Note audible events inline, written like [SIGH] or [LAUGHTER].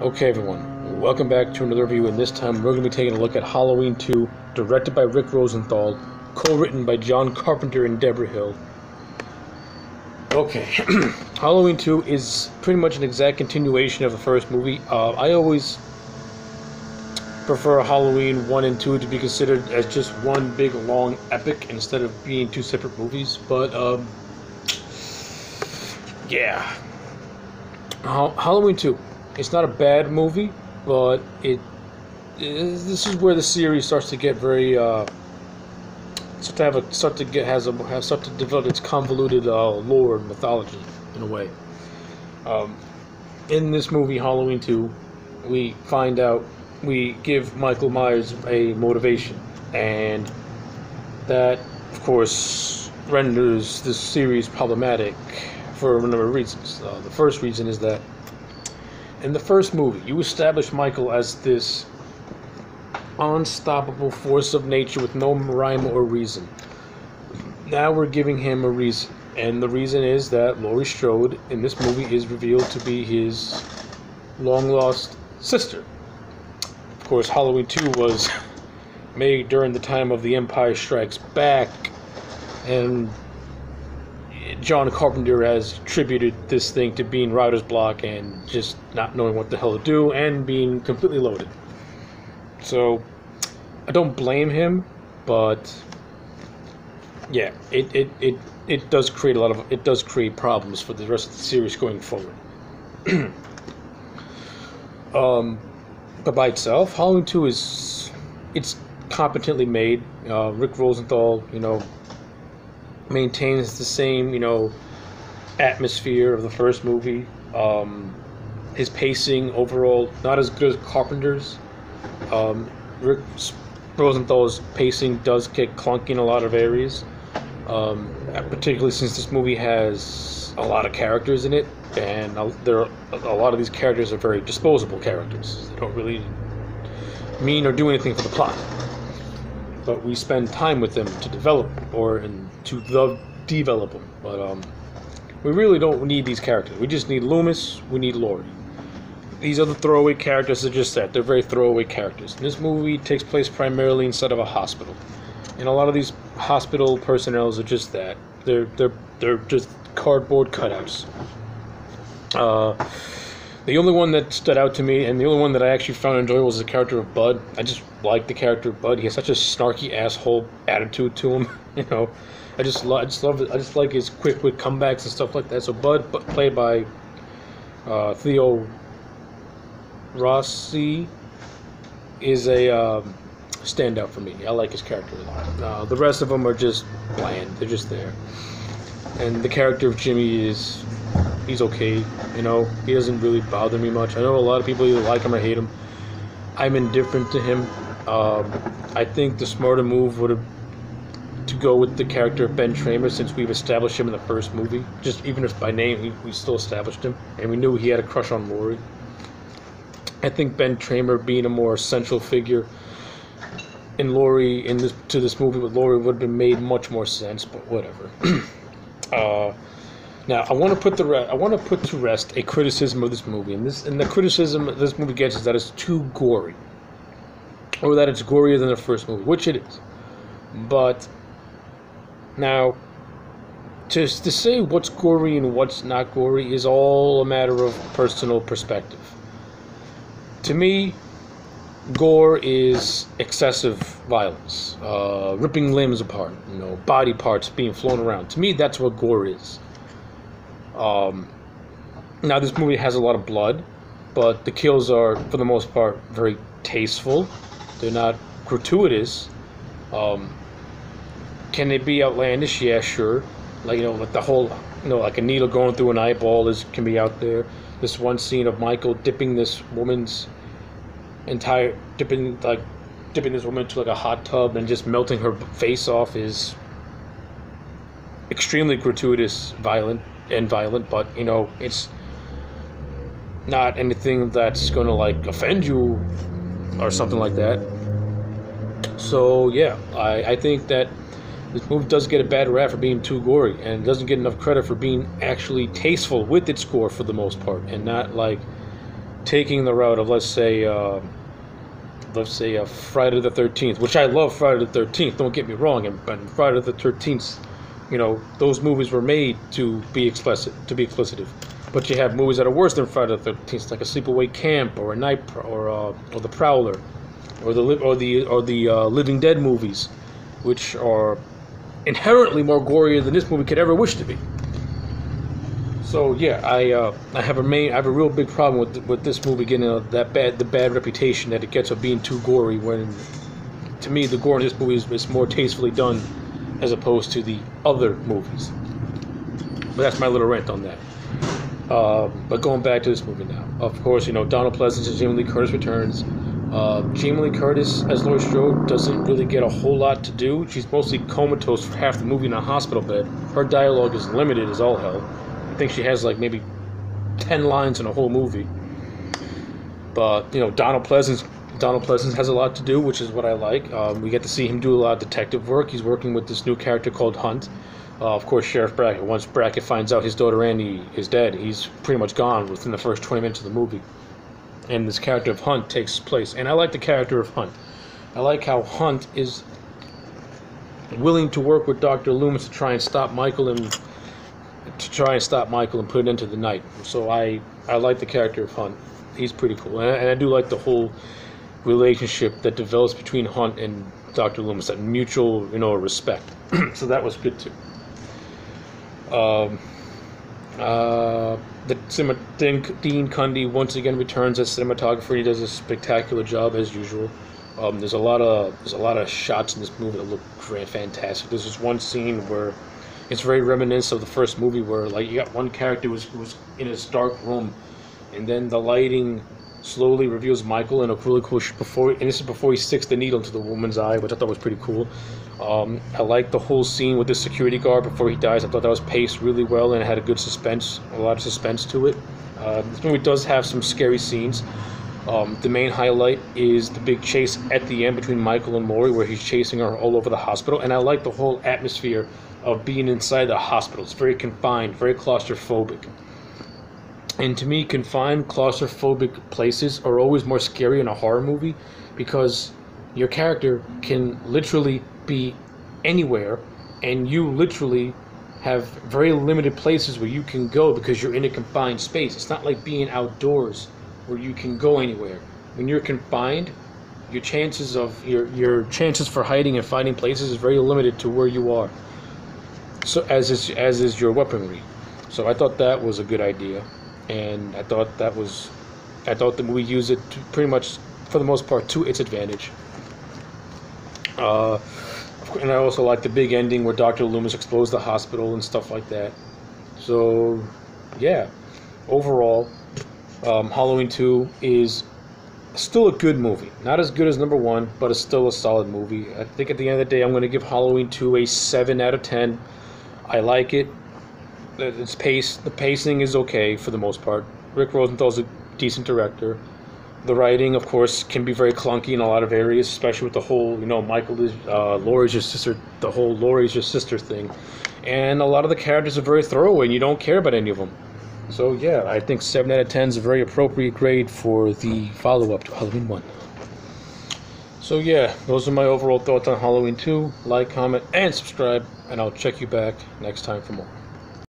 Okay, everyone, welcome back to another review, and this time we're going to be taking a look at Halloween 2, directed by Rick Rosenthal, co written by John Carpenter and Deborah Hill. Okay, [CLEARS THROAT] Halloween 2 is pretty much an exact continuation of the first movie. Uh, I always prefer Halloween 1 and 2 to be considered as just one big long epic instead of being two separate movies, but um, yeah. Ha- Halloween 2 it's not a bad movie, but it, this is where the series starts to get very uh, start to have a start to get has a has start to develop its convoluted uh, lore and mythology in a way. Um, in this movie, Halloween Two, we find out we give Michael Myers a motivation, and that, of course, renders this series problematic for a number of reasons. Uh, the first reason is that in the first movie, you establish Michael as this unstoppable force of nature with no rhyme or reason. Now we're giving him a reason, and the reason is that Laurie Strode in this movie is revealed to be his long lost sister. Of course, Halloween 2 was [LAUGHS] made during the time of The Empire Strikes Back, and John Carpenter has attributed this thing to being writer's block and just not knowing what the hell to do and being completely loaded. So I don't blame him, but yeah, it, it, it, it does create a lot of it does create problems for the rest of the series going forward. [CLEARS THROAT] um, but by itself, Halloween Two is it's competently made. Uh, Rick Rosenthal, you know, maintains the same, you know, atmosphere of the first movie. Um, his pacing overall not as good as Carpenter's. Um, Rick Rosenthal's pacing does get clunky in a lot of areas, um, particularly since this movie has a lot of characters in it, and there are, a lot of these characters are very disposable characters. They don't really mean or do anything for the plot but we spend time with them to develop or and to the develop them. But um, we really don't need these characters. We just need Loomis. We need Laurie. These other throwaway characters are just that. They're very throwaway characters. And this movie takes place primarily inside of a hospital, and a lot of these hospital personnel are just that. They're they're they're just cardboard cutouts. Uh, the only one that stood out to me, and the only one that I actually found enjoyable, was the character of Bud. I just like the character of Bud. He has such a snarky asshole attitude to him. [LAUGHS] You know, I just love, I just love it. I just like his quick wit comebacks and stuff like that. So Bud, played by uh, Theo Rossi, is a um, standout for me. I like his character a lot. Uh, the rest of them are just bland. They're just there. And the character of Jimmy is he's okay. You know, he doesn't really bother me much. I know a lot of people either like him or hate him. I'm indifferent to him. Um, I think the smarter move would have to go with the character of Ben Tramer since we've established him in the first movie. Just even if by name we, we still established him, and we knew he had a crush on Laurie. I think Ben Tramer being a more central figure in Laurie in this to this movie with Laurie would have been made much more sense, but whatever. [CLEARS THROAT] uh, now, I want to put the re- I want to put to rest a criticism of this movie, and this and the criticism this movie gets is that it's too gory, or that it's gorier than the first movie, which it is. But now, to to say what's gory and what's not gory is all a matter of personal perspective. To me, gore is excessive violence, uh, ripping limbs apart, you know, body parts being flown around. To me, that's what gore is. Um, now, this movie has a lot of blood, but the kills are, for the most part, very tasteful. They're not gratuitous. Um, can they be outlandish? Yeah, sure. Like you know, like the whole, you know, like a needle going through an eyeball is can be out there. This one scene of Michael dipping this woman's entire dipping like dipping this woman into like a hot tub and just melting her face off is extremely gratuitous, violent and violent, but you know, it's not anything that's going to like offend you or something like that. So yeah, I, I think that this movie does get a bad rap for being too gory and doesn't get enough credit for being actually tasteful with its gore for the most part and not like taking the route of let's say uh, let's say uh, Friday the Thirteenth, which I love Friday the Thirteenth. Don't get me wrong, and, and Friday the Thirteenth, you know, those movies were made to be explicit, to be explicitive. But you have movies that are worse than Friday the Thirteenth, like a Sleepaway Camp or a Night Pr- or uh, or the Prowler, or the or the or the uh, Living Dead movies, which are inherently more gory than this movie could ever wish to be. So yeah, I uh, I have a main I have a real big problem with with this movie getting uh, that bad the bad reputation that it gets of being too gory. When to me the gore in this movie is, is more tastefully done as opposed to the other movies. But that's my little rant on that. Uh, but going back to this movie now, of course, you know Donald Pleasence and Jamie Lee Curtis returns. Uh, Jamie Lee Curtis as Laurie Strode doesn't really get a whole lot to do. She's mostly comatose for half the movie in a hospital bed. Her dialogue is limited as all hell. I think she has like maybe ten lines in a whole movie. But you know Donald Pleasence, Donald Pleasence has a lot to do, which is what I like. Um, we get to see him do a lot of detective work. He's working with this new character called Hunt. Uh, of course, Sheriff Brackett. Once Brackett finds out his daughter Annie is dead, he's pretty much gone within the first 20 minutes of the movie. And this character of Hunt takes place. And I like the character of Hunt. I like how Hunt is willing to work with Dr. Loomis to try and stop Michael and to try and stop Michael and put it into the night. So I I like the character of Hunt. He's pretty cool, and I, and I do like the whole relationship that develops between Hunt and Dr. Loomis, that mutual you know respect. [CLEARS THROAT] so that was good too. Um, uh, the cinema, Dean, Cundey once again returns as cinematographer. He does a spectacular job as usual. Um, there's a lot of there's a lot of shots in this movie that look fantastic. There's this one scene where it's very reminiscent of the first movie where like you got one character was was in his dark room, and then the lighting slowly reveals Michael in a really cool sh- before and this is before he sticks the needle into the woman's eye, which I thought was pretty cool. Um, I like the whole scene with the security guard before he dies. I thought that was paced really well and had a good suspense, a lot of suspense to it. Uh, this movie does have some scary scenes. Um, the main highlight is the big chase at the end between Michael and Laurie, where he's chasing her all over the hospital. And I like the whole atmosphere of being inside the hospital. It's very confined, very claustrophobic. And to me, confined, claustrophobic places are always more scary in a horror movie because your character can literally be anywhere and you literally have very limited places where you can go because you're in a confined space. It's not like being outdoors where you can go anywhere. When you're confined, your chances of your your chances for hiding and finding places is very limited to where you are. So as is as is your weaponry. So I thought that was a good idea, and I thought that was, I thought the movie used it pretty much for the most part to its advantage. Uh, and I also like the big ending where Dr. Loomis explodes the hospital and stuff like that. So, yeah, overall, um, Halloween 2 is still a good movie. Not as good as number one, but it's still a solid movie. I think at the end of the day, I'm going to give Halloween 2 a 7 out of 10. I like it. Its pace, the pacing is okay for the most part. Rick Rosenthal's a decent director. The writing, of course, can be very clunky in a lot of areas, especially with the whole, you know, Michael is uh, Laurie's your sister, the whole Laurie's your sister thing, and a lot of the characters are very throwaway, and you don't care about any of them. So yeah, I think seven out of ten is a very appropriate grade for the follow-up to Halloween one. So yeah, those are my overall thoughts on Halloween two. Like, comment, and subscribe, and I'll check you back next time for more.